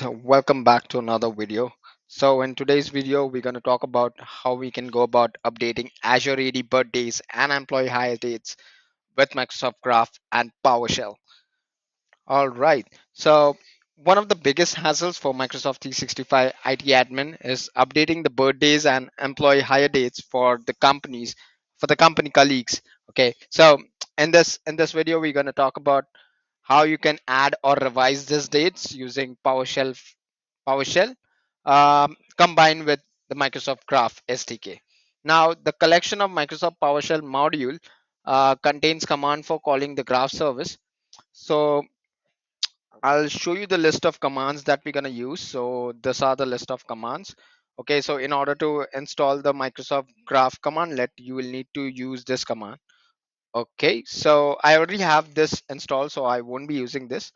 welcome back to another video. So in today's video we're going to talk about how we can go about updating azure AD birthdays and employee hire dates with microsoft graph and powershell. All right. So one of the biggest hassles for microsoft 365 it admin is updating the birthdays and employee hire dates for the companies for the company colleagues. Okay. So in this in this video we're going to talk about how you can add or revise these dates using PowerShell PowerShell um, combined with the Microsoft Graph SDK. Now, the collection of Microsoft PowerShell module uh, contains command for calling the graph service. So I'll show you the list of commands that we're going to use. So these are the list of commands. Okay, so in order to install the Microsoft Graph commandlet, you will need to use this command okay so i already have this installed so i won't be using this.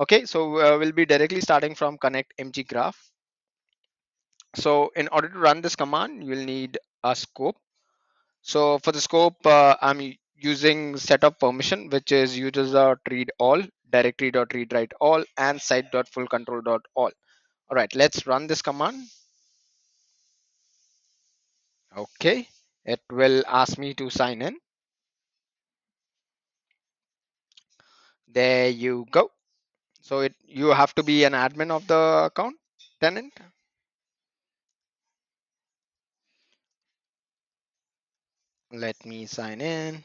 Okay so uh, we'll be directly starting from connect mg graph. So in order to run this command you'll need a scope. So for the scope uh, i'm using set of permission which is user.read all directory.read write all and site.full control all all right let's run this command. Okay it will ask me to sign in there you go. So it you have to be an admin of the account tenant? Let me sign in.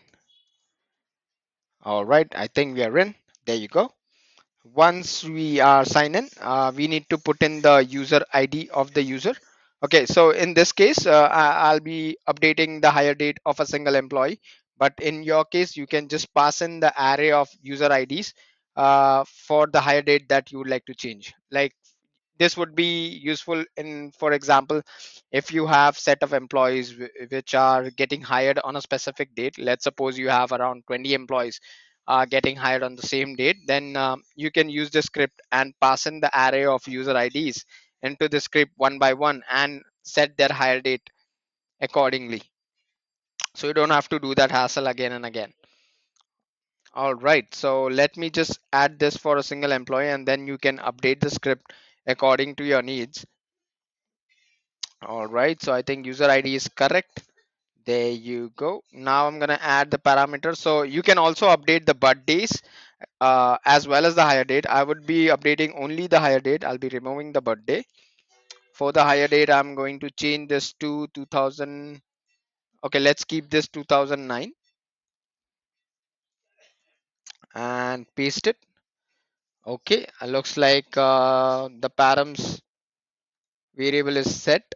All right i think we are in. There you go. Once we are sign in uh, we need to put in the user id of the user. Okay so in this case uh, i'll be updating the hire date of a single employee but in your case you can just pass in the array of user ids uh, for the hire date that you would like to change. Like this would be useful in for example if you have set of employees which are getting hired on a specific date. Let's suppose you have around 20 employees uh, getting hired on the same date then um, you can use the script and pass in the array of user ids into the script one by one and set their hire date accordingly so you don't have to do that hassle again and again. All right. So let me just add this for a single employee and then you can update the script according to your needs. All right. So i think user id is correct. There you go. Now i'm gonna add the parameters. So you can also update the birthdays uh, as well as the hire date. I would be updating only the hire date. I'll be removing the birthday. For the hire date i'm going to change this to 2000 okay let's keep this 2009 and paste it. Okay looks like uh, the params variable is set.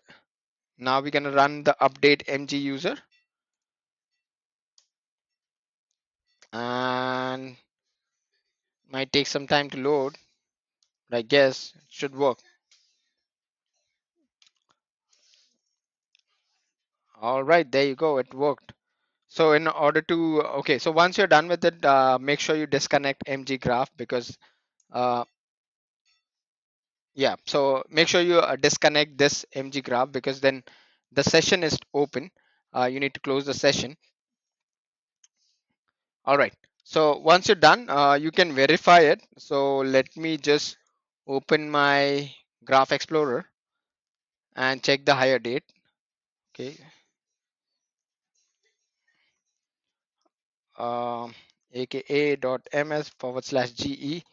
Now we're going to run the update mg user. And might take some time to load but i guess it should work all right there you go it worked. So in order to okay so once you're done with it uh, make sure you disconnect mg graph because uh, yeah so make sure you uh, disconnect this mg graph because then the session is open. Uh, you need to close the session. All right so once you're done uh, you can verify it. So let me just open my graph explorer and check the hire date. Okay um, aka.ms forward slash ge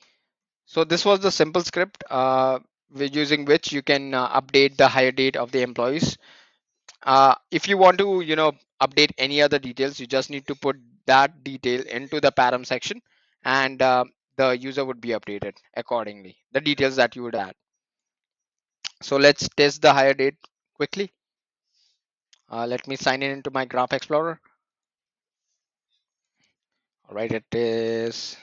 so this was the simple script uh, using which you can uh, update the hire date of the employees. Uh, if you want to you know update any other details you just need to put that detail into the param section and uh, the user would be updated accordingly the details that you would add. So let's test the hire date quickly. Uh, let me sign in into my graph explorer all right it is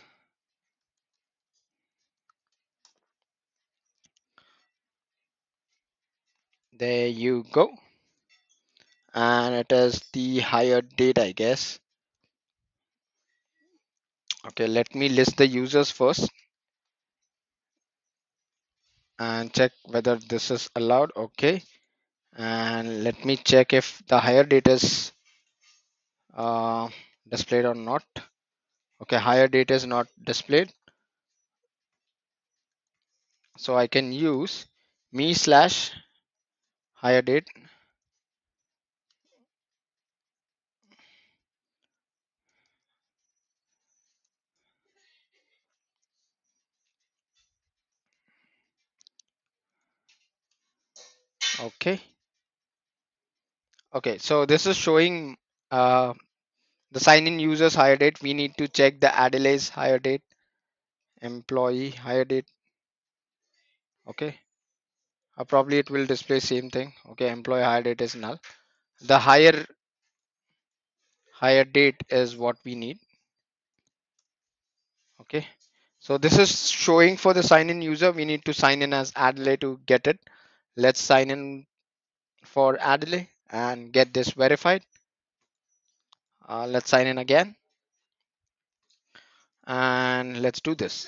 there you go. And it is the hire date i guess. Okay let me list the users first and check whether this is allowed. Okay. And let me check if the hire date is uh, displayed or not okay hire date is not displayed. So I can use me slash hire date. Okay. Okay so this is showing uh, the sign in users hire date we need to check the Adelaide's hire date employee hire date. Okay. Uh, probably it will display same thing. Okay employee hire date is null. The higher hire date is what we need. Okay. So this is showing for the sign in user. We need to sign in as Adelaide to get it. Let's sign in for Adelaide and get this verified uh, let's sign in again. And let's do this.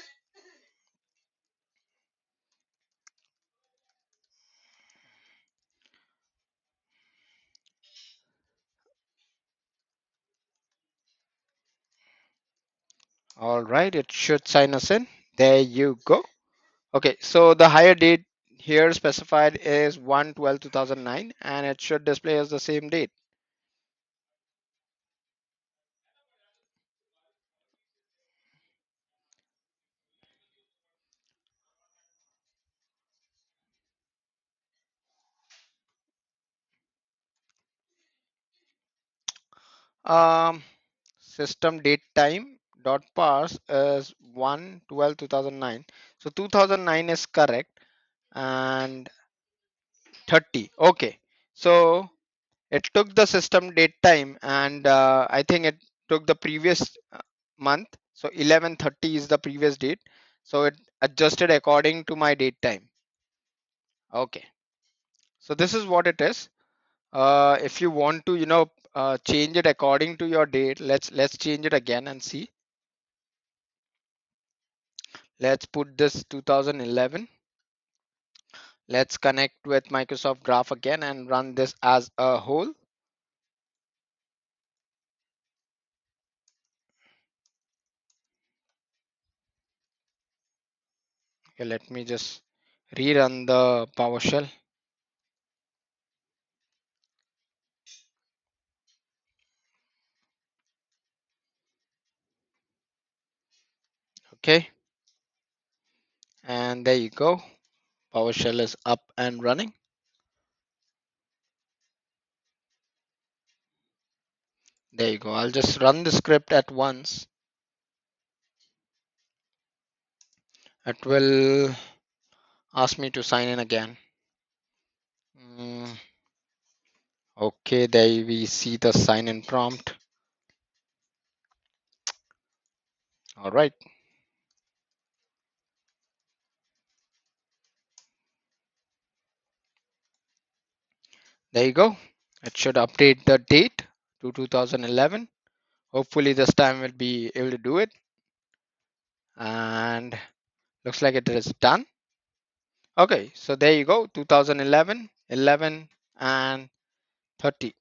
All right it should sign us in. There you go. Okay so the hire date here specified is 1 12 2009 and it should display as the same date um system date time dot parse is 1 12 2009 so 2009 is correct and 30 okay. So it took the system date time and uh, i think it took the previous uh, month. So 1130 is the previous date. So it adjusted according to my date time. Okay. So this is what it is uh, if you want to you know uh, change it according to your date let's let's change it again and see. Let's put this 2011 let's connect with microsoft graph again and run this as a whole. Okay let me just rerun the powershell okay and there you go PowerShell is up and running. There you go. I'll just run the script at once. It will ask me to sign in again. Mm, okay, there we see the sign in prompt. All right. There you go. It should update the date to 2011. Hopefully this time we'll be able to do it. And looks like it is done. Okay, so there you go. 2011, 11 and 30.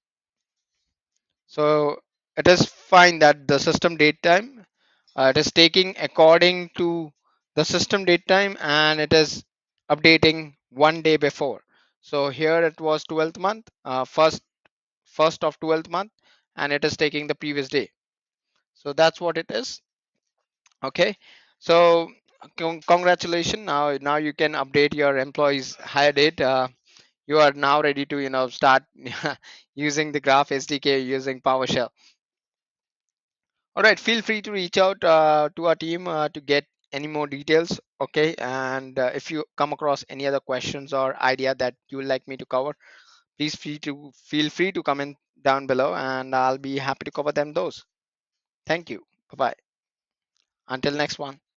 So it is fine that the system date time uh, it is taking according to the system date time and it is updating one day before so here it was 12th month uh, first first of 12th month and it is taking the previous day. So that's what it is. Okay. So con- congratulations. Now now you can update your employees hire date. Uh, you are now ready to you know start using the graph sdk using powershell. All right. Feel free to reach out uh, to our team uh, to get any more details okay? And uh, if you come across any other questions or idea that you would like me to cover please feel to feel free to comment down below and i'll be happy to cover them those. Thank you. Bye bye until next one